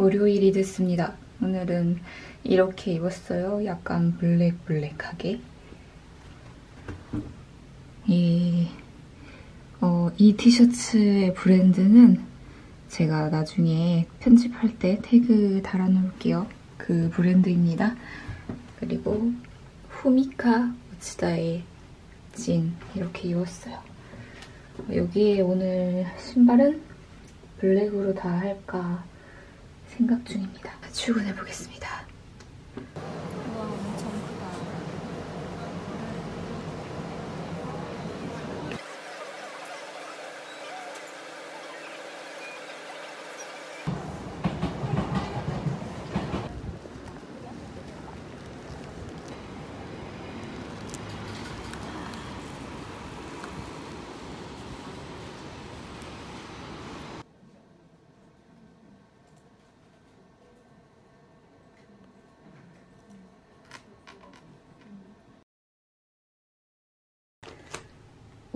월요일이 됐습니다. 오늘은 이렇게 입었어요. 약간 블랙블랙하게. 이, 어, 이 티셔츠의 브랜드는 제가 나중에 편집할 때 태그 달아놓을게요. 그 브랜드입니다. 그리고 후미카 우치다의 진 이렇게 입었어요. 여기에 오늘 신발은 블랙으로 다 할까 생각 중입니다. 출근해 보겠습니다. 와 엄청 크다.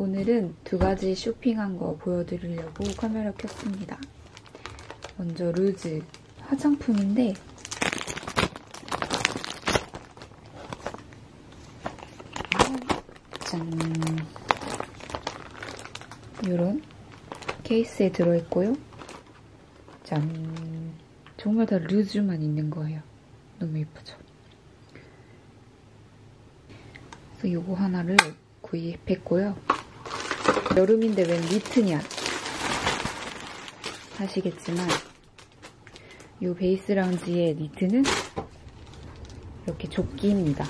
오늘은 두 가지 쇼핑한 거 보여드리려고 카메라 켰습니다. 먼저 루즈 화장품인데 짠 이런 케이스에 들어있고요. 짠 정말 다 루즈만 있는 거예요. 너무 예쁘죠? 그래서 이거 하나를 구입했고요. 여름인데 웬 니트냐 하시겠지만 이 베이스 라운지의 니트는 이렇게 조끼입니다.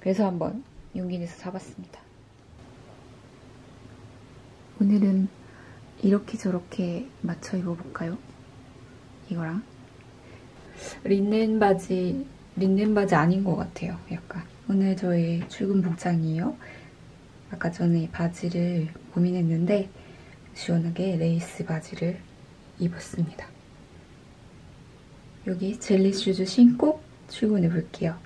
그래서 한번 용기 내서 사봤습니다. 오늘은 이렇게 저렇게 맞춰 입어볼까요? 이거랑 린넨 바지 린넨 바지 아닌 것 같아요. 약간 오늘 저의 출근 복장이에요. 아까 전에 바지를 고민했는데 시원하게 레이스 바지를 입었습니다. 여기 jelly shoes 신고 출근해 볼게요.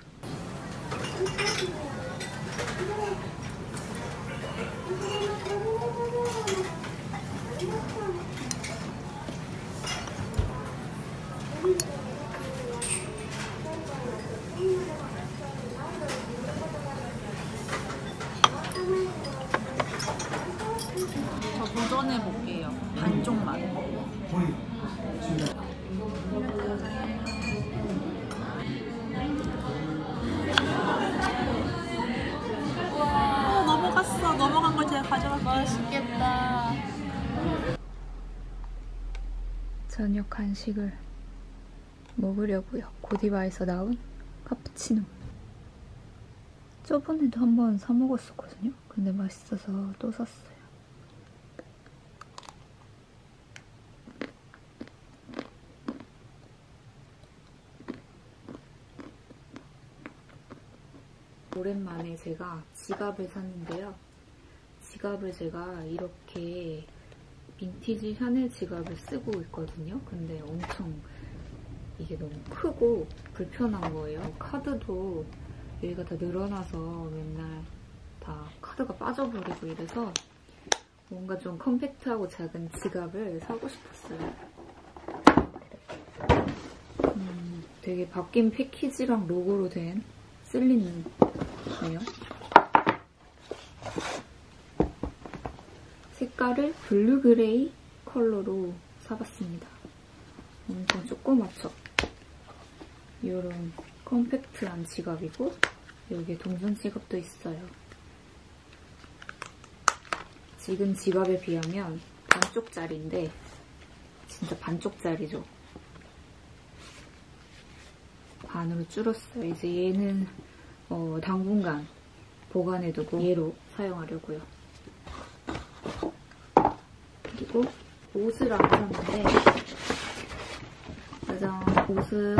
반쪽만. 와, 넘어갔어. 넘어간 걸 제가 가져갈게요. 맛있겠다. 저녁 간식을 먹으려고요. 고디바에서 나온 카푸치노. 저번에도 한번 사 먹었었거든요. 근데 맛있어서 또 샀어요. 오랜만에 제가 지갑을 샀는데요. 지갑을 제가 이렇게 빈티지 샤넬 지갑을 쓰고 있거든요. 근데 엄청 이게 너무 크고 불편한 거예요. 카드도 여기가 다 늘어나서 맨날 다 카드가 빠져버리고 이래서 뭔가 좀 컴팩트하고 작은 지갑을 사고 싶었어요. 음, 되게 바뀐 패키지랑 로고로 된 셀린느예요 색깔을 blue gray color로 사봤습니다. 엄청 조그맣죠? 이런 컴팩트한 지갑이고 여기에 동전 지갑도 있어요. 지금 지갑에 비하면 반쪽짜리인데 진짜 반쪽짜리죠. 반으로 줄었어요. 이제 얘는 어, 당분간 보관해두고 얘로 사용하려고요. 그리고 옷을 안 샀는데 가장 옷은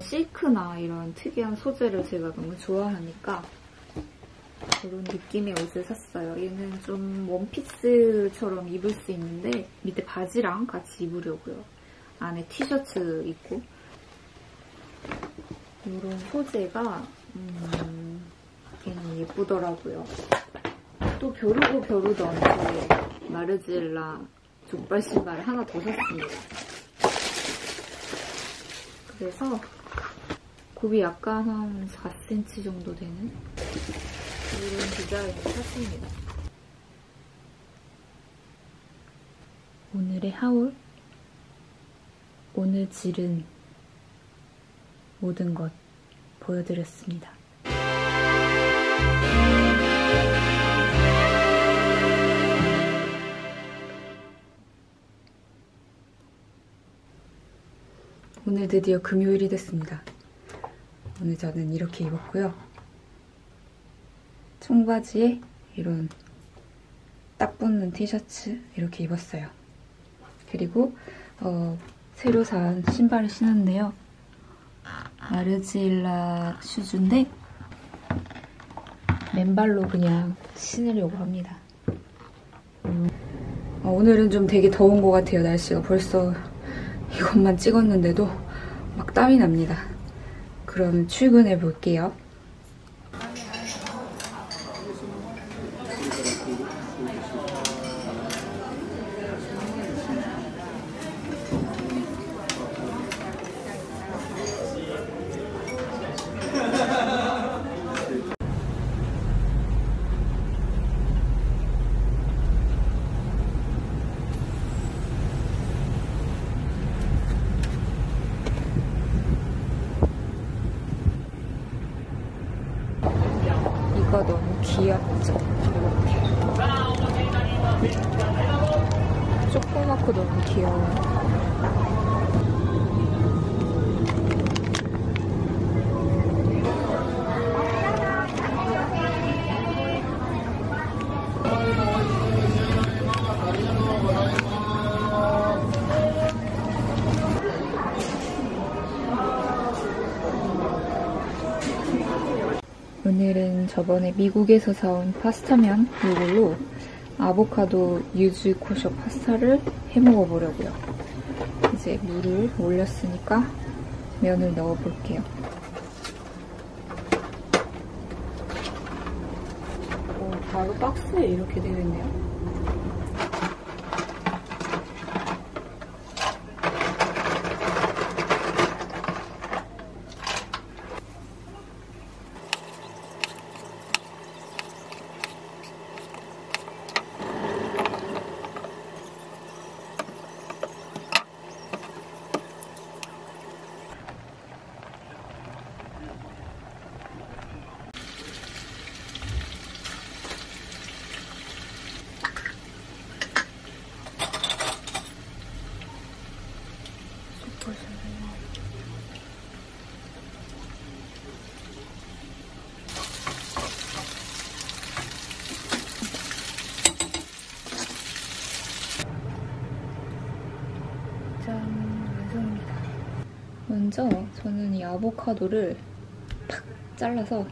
실크나 이런 특이한 소재를 제가 너무 좋아하니까 그런 느낌의 옷을 샀어요. 얘는 좀 원피스처럼 입을 수 있는데 밑에 바지랑 같이 입으려고요. 안에 티셔츠 입고 이런 소재가 음, 예쁘더라고요. 또 벼르고 벼르던 제 마르지엘라 족발 신발을 하나 더 샀습니다. 돼서 굽이 약간 한 4cm 정도 되는 이런 디자인을 샀습니다. 오늘의 하울 오늘 지른 모든 것 보여드렸습니다. 오늘 드디어 금요일이 됐습니다. 오늘 저는 이렇게 입었고요. 청바지에 이런 딱 붙는 티셔츠 이렇게 입었어요. 그리고 어, 새로 산 신발을 신었는데요. 아르지일라 슈즈인데 맨발로 그냥 신으려고 합니다. 음, 어, 오늘은 좀 되게 더운 것 같아요. 날씨가 벌써 이것만 찍었는데도 막 땀이 납니다. 그럼 출근해 볼게요. 오늘은 저번에 미국에서 사온 파스타면 이걸로 아보카도 유즈 코쇼 파스타를 해 먹어 보려고요. 이제 물을 올렸으니까 면을 넣어 볼게요. 오, 바로 박스에 이렇게 되어 있네요. 짠, 완성입니다. 먼저 저는 이 아보카도를 탁 잘라서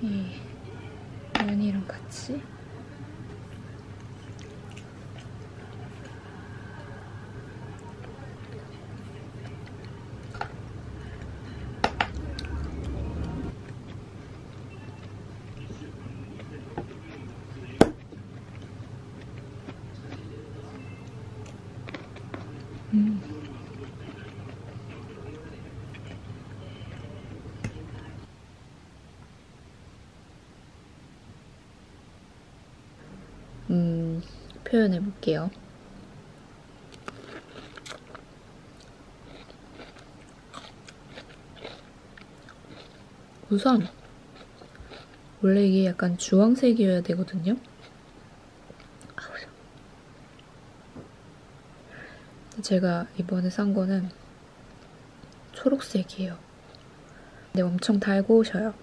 이 면이랑 같이 음, 표현해 볼게요. 우선 원래 이게 약간 주황색이어야 되거든요. 제가 이번에 산 거는 초록색이에요. 근데 엄청 달고셔요.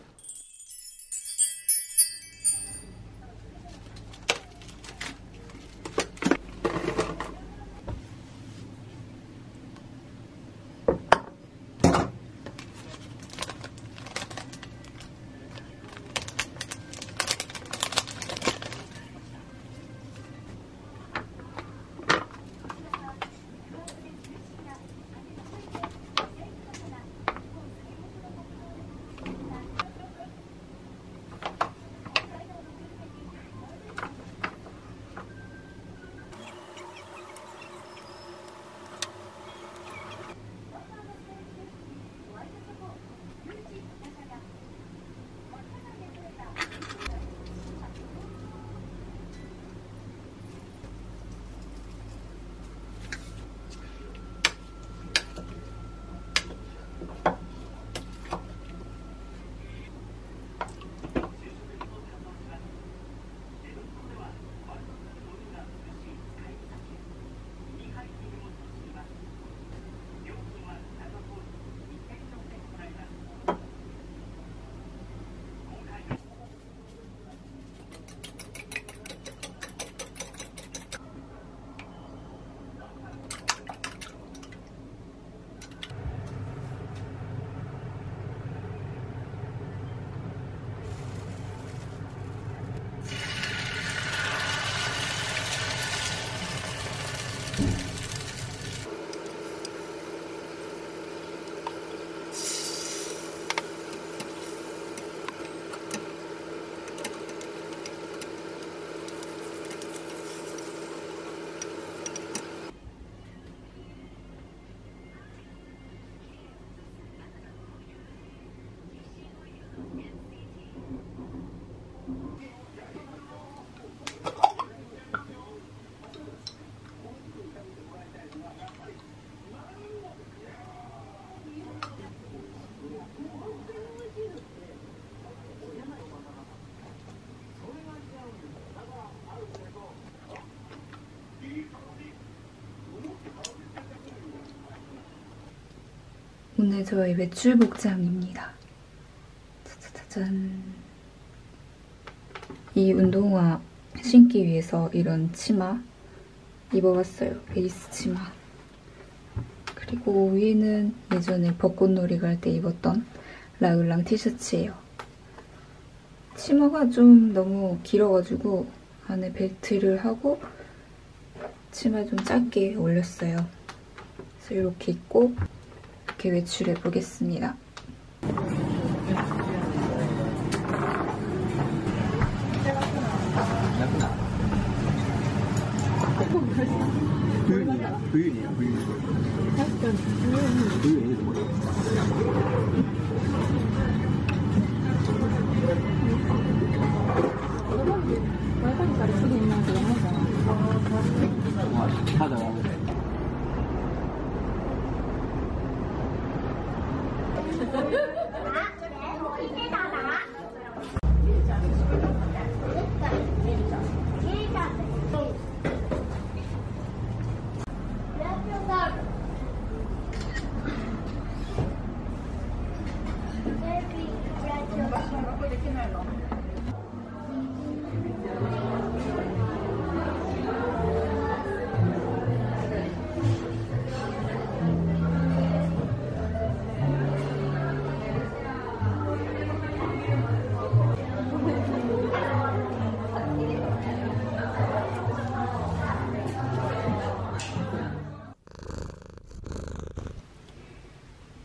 오늘 저의 외출 복장입니다. 짜자자잔. 이 운동화 신기 위해서 이런 치마 입어봤어요. 베이스 치마. 그리고 위에는 예전에 벚꽃놀이 갈 때 입었던 라울랑 티셔츠예요. 치마가 좀 너무 길어가지고 안에 벨트를 하고 치마 좀 짧게 올렸어요. 그래서 이렇게 입고 이렇게 외출해 보겠습니다. 부윤이야, 부윤. 부윤이 뭐야? 하다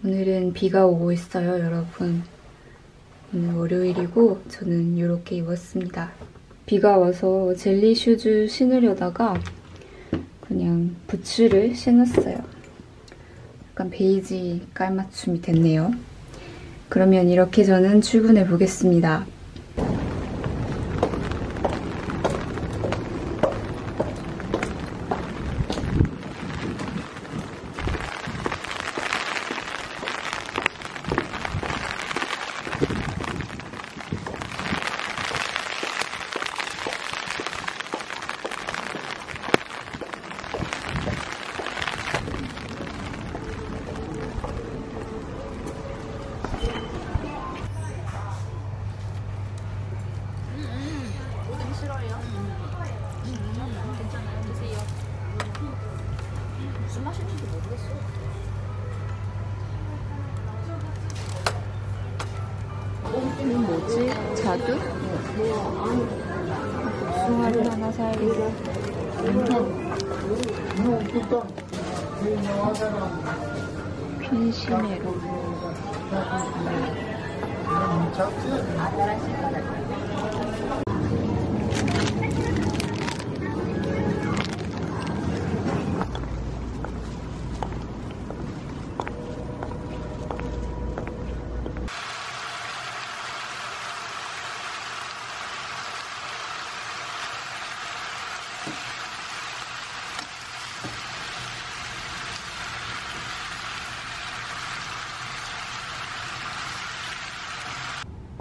오늘은 비가 오고 있어요, 여러분. 오늘 월요일이고 저는 이렇게 입었습니다. 비가 와서 jelly shoes 신으려다가 그냥 부츠를 신었어요. 약간 베이지 깔맞춤이 됐네요. 그러면 이렇게 저는 출근해 보겠습니다. 복숭아를 하나 사야겠어. 퀸시메로.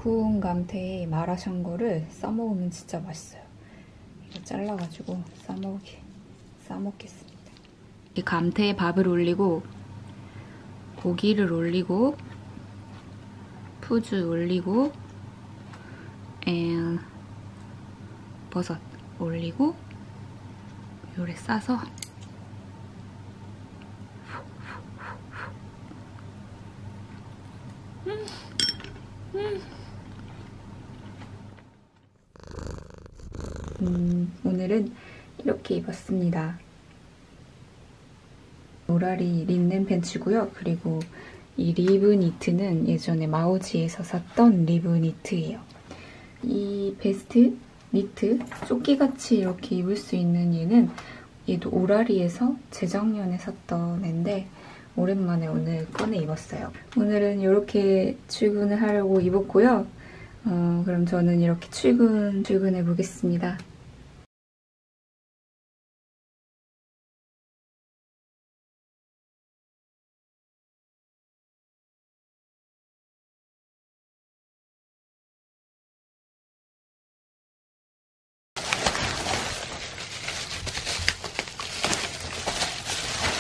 구운 감태에 마라샹궈를 싸먹으면 진짜 맛있어요. 이거 잘라가지고 싸먹기, 싸먹겠습니다. 이 감태에 밥을 올리고 고기를 올리고 푸주 올리고 and 버섯 올리고 요래 싸서 음, 오늘은 이렇게 입었습니다. Auralee 린넨 팬츠고요. 그리고 이 리브 니트는 예전에 마오지에서 샀던 리브 니트예요. 이 베스트 니트 조끼같이 이렇게 입을 수 있는 얘는 얘도 Auralee에서 재작년에 샀던 앤데 오랜만에 오늘 꺼내 입었어요. 오늘은 이렇게 출근을 하려고 입었고요. 어, 그럼 저는 이렇게 출근, 출근해 보겠습니다.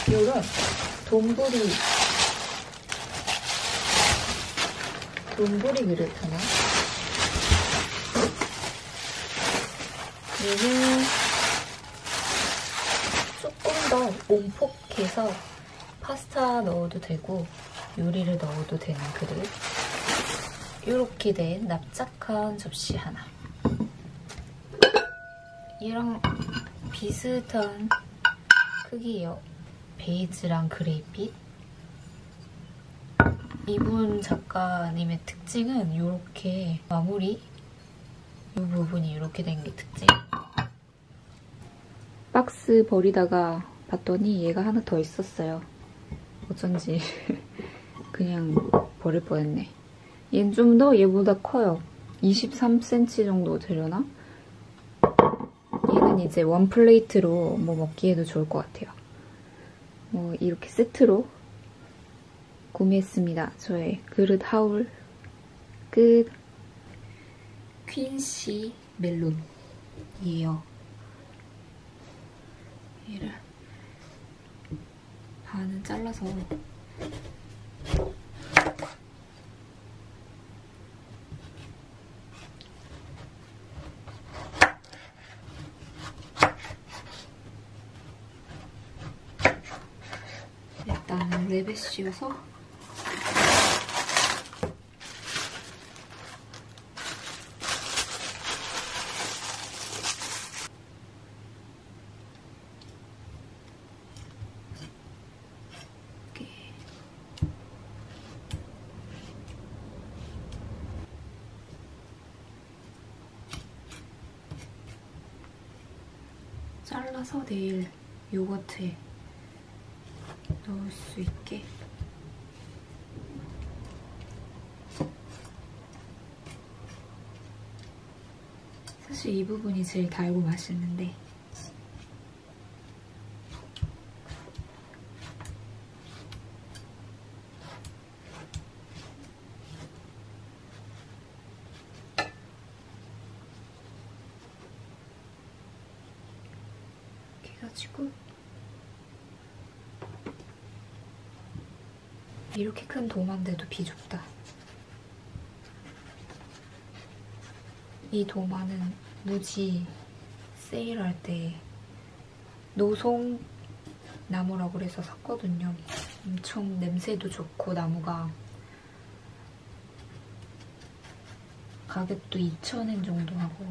이런 돈부리 돈부리 그릇 하나 얘는 조금 더 온폭해서 파스타 넣어도 되고 요리를 넣어도 되는 그릇. 이렇게 된 납작한 접시 하나. 얘랑 비슷한 크기예요. 베이지랑 그레이빛 이분 작가님의 특징은 이렇게 마무리? 이 부분이 이렇게 된 게 특징 박스 버리다가 봤더니 얘가 하나 더 있었어요 어쩐지 그냥 버릴 뻔했네 얘는 좀 더 얘보다 커요 23cm 정도 되려나? 얘는 이제 원 플레이트로 뭐 먹기에도 좋을 것 같아요 뭐 이렇게 세트로 구매했습니다. 저의 그릇 하울 끝 퀸시 멜론이에요. 얘를 반은 잘라서 일단 랩에 씌워서 잘라서 내일 요거트에 넣을 수 있게. 사실 이 부분이 제일 달고 맛있는데 해가지고 이렇게 큰 도마인데도 비좁다. 이 도마는 무지 세일할 때 노송 나무라고 그래서 샀거든요. 엄청 냄새도 좋고 나무가 가격도 2,000엔 정도 하고